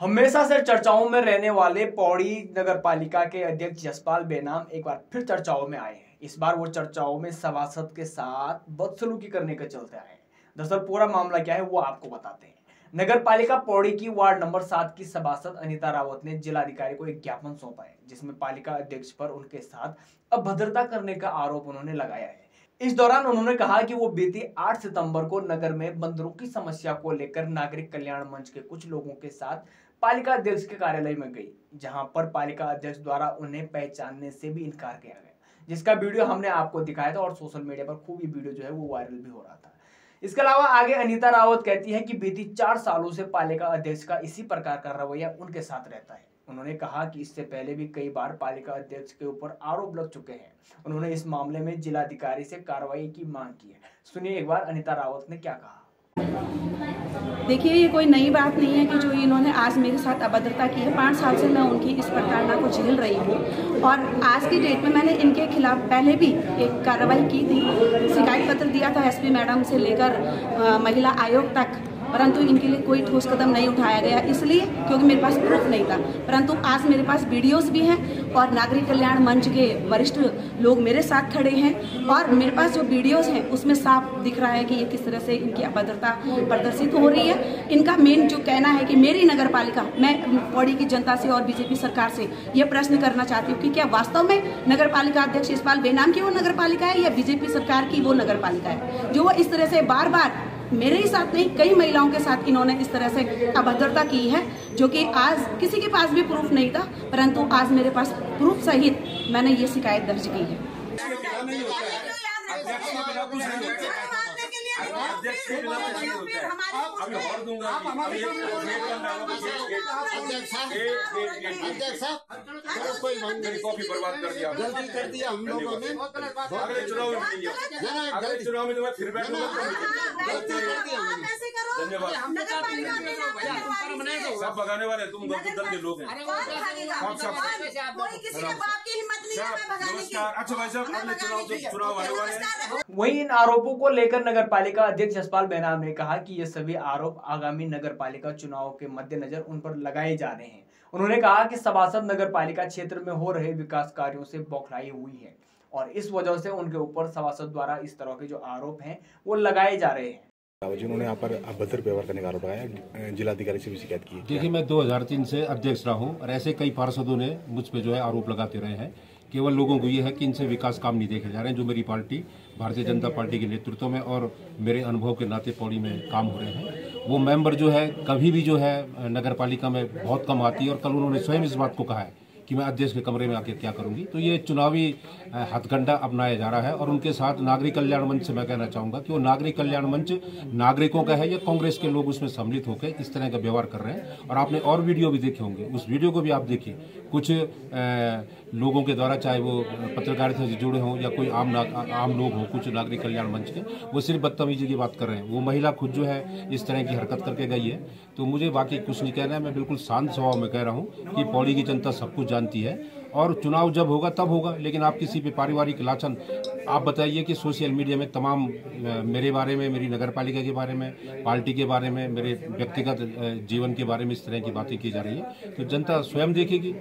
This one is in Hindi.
हमेशा से चर्चाओं में रहने वाले पौड़ी नगर पालिका के अध्यक्ष जसपाल बेनाम एक बार फिर चर्चाओं में आए हैं। इस बार वो चर्चाओं में सभासद के साथ बदसलूकी करने के चलते आए हैं। दरअसल पूरा मामला क्या है वो आपको बताते हैं। नगर पालिका पौड़ी की वार्ड नंबर सात की सभासद अनिता रावत ने जिलाधिकारी को एक ज्ञापन सौंपा है, जिसमें पालिका अध्यक्ष पर उनके साथ अभद्रता करने का आरोप उन्होंने लगाया है। इस दौरान उन्होंने कहा कि वो बीती 8 सितंबर को नगर में बंदरों की समस्या को लेकर नागरिक कल्याण मंच के कुछ लोगों के साथ पालिका अध्यक्ष के कार्यालय में गई, जहाँ पर पालिका अध्यक्ष द्वारा उन्हें पहचानने से भी इनकार किया गया। जिसका वीडियो हमने आपको दिखाया था और सोशल मीडिया पर खूब ये वीडियो जो है वो वायरल भी हो रहा था। इसके अलावा आगे अनिता रावत कहती है कि बीती चार सालों से पालिका अध्यक्ष का इसी प्रकार का रवैया उनके साथ रहता है। उन्होंने कहा कि इससे पहले भी कई बार पालिका अध्यक्ष के ऊपर आरोप लग चुके हैं। उन्होंने इस मामले में जिलाधिकारी से कार्रवाई की मांग की है। सुनिए एक बार अनिता रावत ने क्या कहा। देखिए, ये कोई नई बात नहीं है कि जो इन्होंने आज मेरे साथ अभद्रता की है। पाँच साल से मैं उनकी इस प्रताड़ना को झेल रही हूँ। और आज की डेट में मैंने इनके खिलाफ पहले भी एक कार्रवाई की थी। शिकायत पत्र दिया था एसपी मैडम से लेकर महिला आयोग तक। परंतु इनके लिए कोई ठोस कदम नहीं उठाया गया, इसलिए क्योंकि मेरे पास प्रूफ नहीं था। परंतु आज मेरे पास वीडियोस भी हैं और नागरिक कल्याण मंच के वरिष्ठ लोग मेरे साथ खड़े हैं और मेरे पास जो वीडियोस हैं, उसमें साफ़ दिख रहा है कि ये किस तरह से इनकी अभद्रता प्रदर्शित हो रही है। इनका मेन जो कहना है कि मेरी नगर पालिका मैं पौड़ी की जनता से और बीजेपी सरकार से ये प्रश्न करना चाहती हूँ कि क्या वास्तव में नगर पालिका अध्यक्ष इस्पाल बेनाम की वो नगर पालिका है या बीजेपी सरकार की वो नगर पालिका है? जो वो इस तरह से बार बार मेरे ही साथ नहीं कई महिलाओं के साथ इन्होंने इस तरह से अभद्रता की है जो कि आज किसी के पास भी प्रूफ नहीं था परंतु आज मेरे पास प्रूफ सहित मैंने ये शिकायत दर्ज की है। अध्यक्ष के बिना कुछ नहीं होता है। अभी और दूँगा अध्यक्ष साहब। कोई मेरी कॉफ़ी बर्बाद कर दिया। गलती कर दिया हम लोगों ने। अगले चुनाव में अगले चुनाव में तो मैं फिर बैठूँगा। गलती कर दी हमने धन्यवाद सब भगाने वाले तुम गलत दल के लोग हैं नमस्कार अच्छा भाई साहब अगले चुनाव चुनाव आने वाले हैं वहीं इन आरोपों को लेकर नगर पालिका अध्यक्ष जसपाल बेनाम ने कहा कि ये सभी आरोप आगामी नगर पालिका चुनाव के मद्देनजर उन पर लगाए जा रहे हैं। उन्होंने कहा कि सभासद नगर पालिका क्षेत्र में हो रहे विकास कार्यों से बौखलाई हुई है और इस वजह से उनके ऊपर सभासद द्वारा इस तरह के जो आरोप हैं वो लगाए जा रहे हैं। जिन्होंने यहाँ पर अभद्र व्यवहार करने का आरोप लगाया जिलाधिकारी से भी शिकायत की देखिए मैं 2003 से अध्यक्ष रहा हूँ और ऐसे कई पार्षदों ने मुझ पर जो है आरोप लगाते रहे हैं। केवल लोगों को ये है कि इनसे विकास काम नहीं देखे जा रहे हैं जो मेरी पार्टी भारतीय जनता पार्टी के नेतृत्व में और मेरे अनुभव के नाते पौड़ी में काम हो रहे हैं। वो मेंबर जो है कभी भी जो है नगर पालिका में बहुत कम आती है और कल उन्होंने स्वयं इस बात को कहा है कि मैं अध्यक्ष के कमरे में आके क्या करूँगी? तो ये चुनावी हथकंडा अपनाया जा रहा है और उनके साथ नागरिक कल्याण मंच से मैं कहना चाहूँगा कि वो नागरिक कल्याण मंच नागरिकों का है, या कांग्रेस के लोग उसमें सम्मिलित होकर इस तरह का व्यवहार कर रहे हैं। और आपने और वीडियो भी देखे होंगे। उस वीडियो को भी आप देखिए। कुछ लोगों के द्वारा, चाहे वो पत्रकारिता से जुड़े हों या कोई आम आम लोग हों, कुछ नागरिक कल्याण मंच के, वो सिर्फ़ बदतमीजी की बात कर रहे हैं। वो महिला खुद जो है, इस तरह की हरकत करके गई है। तो मुझे बाकी कुछ नहीं कहना है। मैं बिल्कुल शांत स्वभाव में कह रहा हूँ कि पौड़ी की जनता सब कुछ जानती है। और चुनाव जब होगा, तब होगा। लेकिन आप किसी पे पारिवारिक लाचन आप बताइए कि सोशल मीडिया में तमाम मेरे बारे में, मेरी नगर पालिका के बारे में, पार्टी के बारे में, मेरे व्यक्तिगत जीवन के बारे में इस तरह की बातें की जा रही है। तो जनता स्वयं देखेगी।